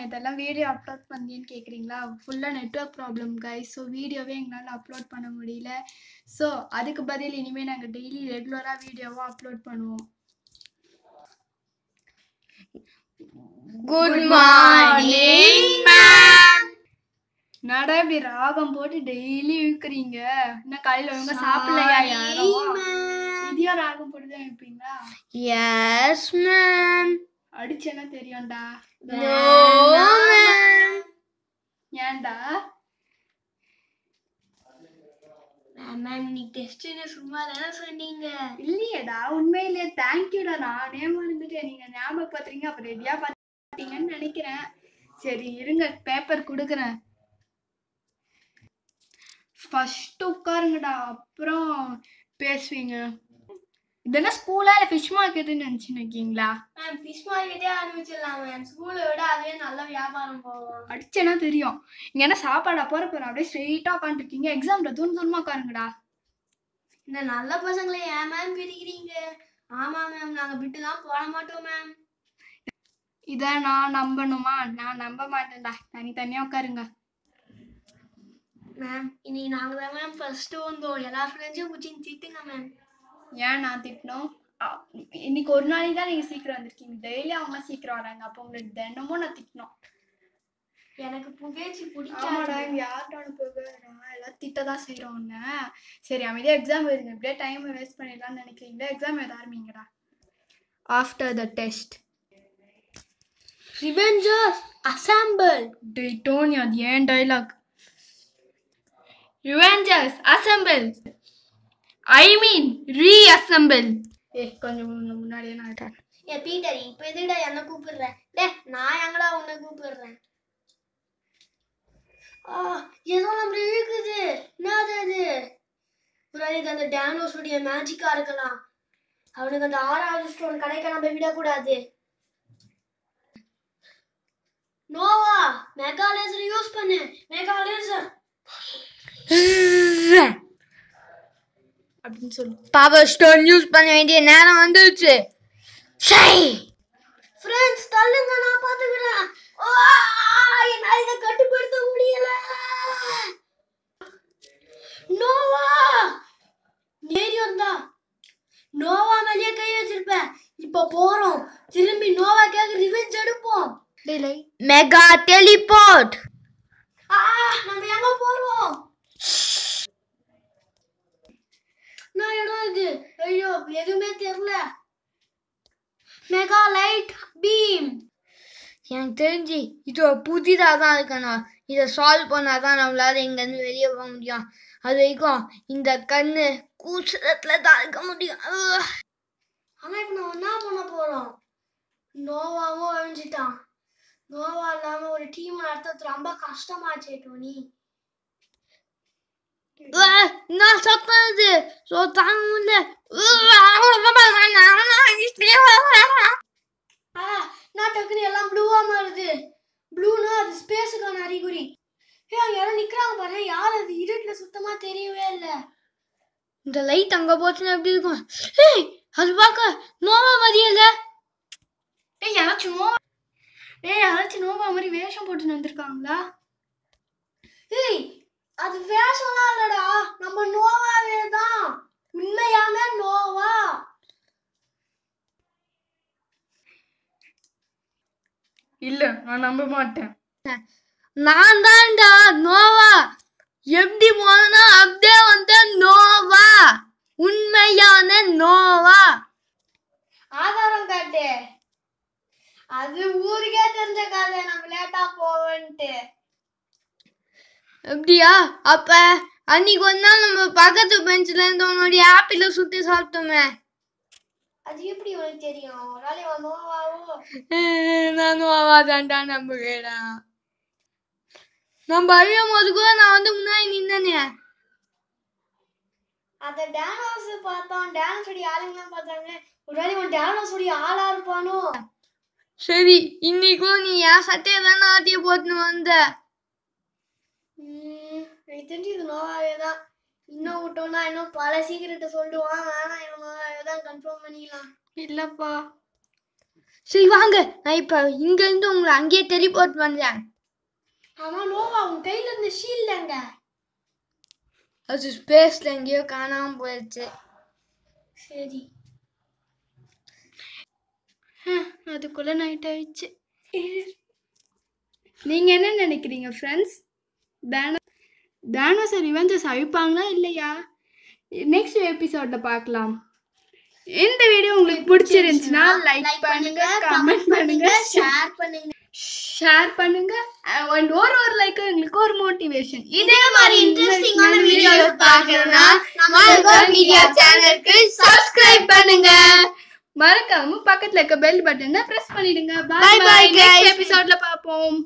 ஏன் video upload பண்ணேன்னு கேட்குறீங்களா ஃபுல்லாக நெட்ஒர்க் ப்ராப்ளம் கைஸ் ஸோ வீடியோவே எங்களால் அப்லோட் பண்ண முடியல. ஸோ அதுக்கு பதில் இனிமேல் நாங்கள் டெய்லி ரெகுலராக வீடியோவாக அப்லோட் பண்ணுவோம். குட் மார்னிங் மேம் நடா இப்படி ராகம் போட்டு டெய்லி இழுக்கிறீங்க? இன்னும் காலையில் ஒழுங்கா சாப்பிடலையா? யாரும் இதையும் ராகம் போட்டு தான் வைப்பீங்களா எஸ் மேம் அடிச்சேன்னா தெரியும்டா. ஏன்டா? மேம் நீ டெஸ்ட்னு சும்மா தானே சொன்னீங்க. இல்லையேடா உண்மையிலேயே தேங்க்யூடா நானே மறந்துட்டேன். நீங்க ஞாபகப்படுத்துறீங்க அப்புறம் ரெடியா பார்த்தீங்கன்னு நினைக்கிறேன். சரி இருங்க பேப்பர் கொடுக்குறேன். ஃபர்ஸ்ட் உட்காருங்கடா அப்புறம் பேசுவீங்க. இதெல்லாம் ஸ்கூலா இல்லை ஃபிஷ் மார்க்கெட்டுன்னு நினச்சின்னு இருக்கீங்களா மேம் ஃபிஷ் மார்க்கெட்டே ஆரம்பிச்சிடலாம் மேம் ஸ்கூலை விட அதுவே நல்ல வியாபாரம் போகும் அடிச்சேன்னா தெரியும் இங்க என்ன சாப்பாடா போற போற அப்படியே ஸ்ட்ரெயிட்டா உட்காந்துருக்கீங்க எக்ஸாம்ல தூண் தூரமா உட்காருங்கடா இந்த நல்ல பசங்களை ஏன் மேம் பிரிக்கிறீங்க ஆமா மேம் நாங்க விட்டுலாம் போட மாட்டோம் மேம் இதை நான் நம்பணுமா நான் நம்ப மாட்டேன்டா தனித்தனியா உட்காருங்க மேம் இன்னைக்கு நாங்க தான் மேம் ஃபர்ஸ்ட் வந்தோம் எல்லா ஃப்ரெண்ட்ஸும் பிடிச்சி திட்டுங்க மேம் ஏன் நான் திட்டணும்? இன்னைக்கு ஒரு நாளைக்கு தான் நீங்க சீக்கிரம் வந்திருக்கீங்க. டெய்லி அவங்க சீக்கிரம் வராங்க. அப்போ உங்களுக்கு தினமும் நான் திட்டணும். எனக்கு புகழ்ச்சி ஆமாடா பிடிக்காது இங்க யார்கிட்ட அனுப்புகிறோம் எல்லாம் திட்ட தான் செய்கிறோம் ஒன்று சரி அமைதியாக எக்ஸாம் எழுதுங்க. இப்படியே டைம் வேஸ்ட் பண்ணிடலாம்னு நினைக்கிறீங்களா? எக்ஸாம் எழுத ஆரம்பிங்கடா. After the test revengers assemble டேய் டோனி அது ஏன் dialogue revengers assemble I mean reassemble ஏ கொஞ்சம் முன்ன- முன்னாடியே நான் ஏ பீட்டர் இப்போ எதுடா என்ன கூப்பிடுறேன் டே நான் எங்கடா உன்னை கூப்பிடுறேன்? ஆ ஏதோ நம்ம இழுக்குது என்னது அது இது அந்த டேனோஸுடைய மேஜிக்கா இருக்கலாம். அவனுக்கு அந்த ஆறாவது ஸ்டோன் கிடைக்க நம்ம விடக்கூடாது. நோவா மெகா லேசர் யூஸ் பண்ணு. மெகா லேசர் அப்படின்னு சொல்லு. பவர் ஸ்டோன் யூஸ் பண்ண வேண்டிய நேரம் வந்துருச்சு. சை! ஃப்ரெண்ட்ஸ் தள்ளுங்க நான் பாத்துக்கிறேன். என்னால இதை கட்டுப்படுத்த முடியல. நோவா! தைரியம் தான் நோவா மேலேயே கை வச்சிருப்பேன் இப்ப போறோம். திரும்பி நோவாக்காக ரிவெஞ்ச் எடுப்போம். மெகா டெலிபோர்ட் ஆ நம்ம எங்க போறோம் இது ஐயோ எதுவுமே தெரியல. மெகா லைட் பீம் எனக்கு தெரிஞ்சு இது புதிதாக தான் இருக்கணும் இதை சால்வ் பண்ணாதான் நம்மளால இங்கேருந்து வெளியே போக முடியும். அது வரைக்கும் இந்த கண்ணு கூச்சத்துல தான் இருக்க முடியும். உவ்வு. ஆனா இப்ப நம்ம என்ன பண்ண போறோம்? நோவாவும் அழிஞ்சிட்டான். நோவா இல்லாம ஒரு டீம் நடத்துறது ரொம்ப கஷ்டமாச்சே டோனி. தாங்க முடியல உவ்வு. ஆ நான் டக்குன்னு எல்லாம் ப்ளூவா மாறுது ப்ளூனா அது ஸ்பேஸுக்கான அறிகுறி ஏ அங்க யாரும் நிக்கிறாங்க பாரு யார் அது இருட்டுல சுத்தமா தெரியவே இல்ல இந்த லைட் அங்க போச்சுன்னா எப்படி இருக்கும் ஏய் அது பார்க்க நோவா மாதிரியே ஏய் யாராச்சும் நோவா ஏய் யாராச்சும் நோவா மாதிரி வேஷம் போட்டுன்னு வந்திருக்காங்களா ஏய் அது வேஷம்லாம் இல்லடா நம்ம நோவாவே தான். உண்மையான நோவா. இல்ல நான் நம்ப மாட்டேன். நான் தான்டா நோவா. எப்படி போனா அப்படியே வந்த நோவா உண்மையான நோவா ஆதாரம் காட்டு அது ஊருக்கே தெரிஞ்ச கதை நம்ம லேட்டா போவன்ட்டு அப்படியா அப்ப அன்னைக்கு ஒரு நாள் நம்ம பக்கத்து பெஞ்சில இருந்து உன்னுடைய ஆப்பிள சுத்தி சாப்பிட்டோமே. அது எப்படி உனக்கு தெரியும்? நாள் நோவாவோ நான் நோவா தான்டா நம்புகிறேடா நம்ம அழியும் போது கூட நான் வந்து முன்னாடி நின்னனே. அந்த டானோஸ் பார்த்தோம் டானோஸ் உடைய ஆளுங்களாம் பார்த்தாங்க. ஒரு வேளை இவன் டானோஸ் உடைய ஆளா இருப்பானோ? சரி இன்னைக்கும் நீ என் சட்டையை தானே ஆட்டிய போட்டுன்னு வந்த. எனக்கு தெரிஞ்சு இது நோவாவே தான். இன்னும் விட்டோம்னா இன்னும் பல சீக்கிரத்தை சொல்லுவான். வேணாம் இவன் நோவாவே தான் கன்ஃபார்ம் பண்ணிக்கலாம் இல்லப்பா. சரி வாங்க. நான் இப்ப இங்க இருந்து உங்களை அங்கேயே டெலிபோர்ட் பண்றேன். ஆமா நோவா உன் கையில இருந்த ஷீல்டுங்க அது ஸ்பேஸ்ல எங்கேயோ காணாம போயிடுச்சு சரி. அதுக்குள்ள நைட் ஆயிடுச்சு. நீங்க என்ன நினைக்கிறீங்க ஃப்ரெண்ட்ஸ் தானோ தானோஸ் ரிவெஞ்சஸ் அழிப்பாங்களா இல்லையா? நெக்ஸ்ட் எபிசோட்ல பார்க்கலாம். இந்த வீடியோ உங்களுக்கு பிடிச்சிருந்துச்சுன்னா லைக் பண்ணுங்க கமெண்ட் பண்ணுங்க ஷேர் பண்ணுங்க. ஷேர் பண்ணுங்க அண்ட் ஒரு ஒரு லைக் எங்களுக்கு ஒரு மோட்டிவேஷன் இதே மாதிரி இன்ட்ரெஸ்டிங்கான வீடியோஸ் பார்க்கணும்னா நம்ம மீடியா சேனலுக்கு சப்ஸ்கிரைப் பண்ணுங்க. மறக்காம பக்கத்துல இருக்க பெல் பட்டனை பிரஸ் பண்ணிடுங்க. பாய் பாய். நெக்ஸ்ட் எபிசோட்ல பாப்போம்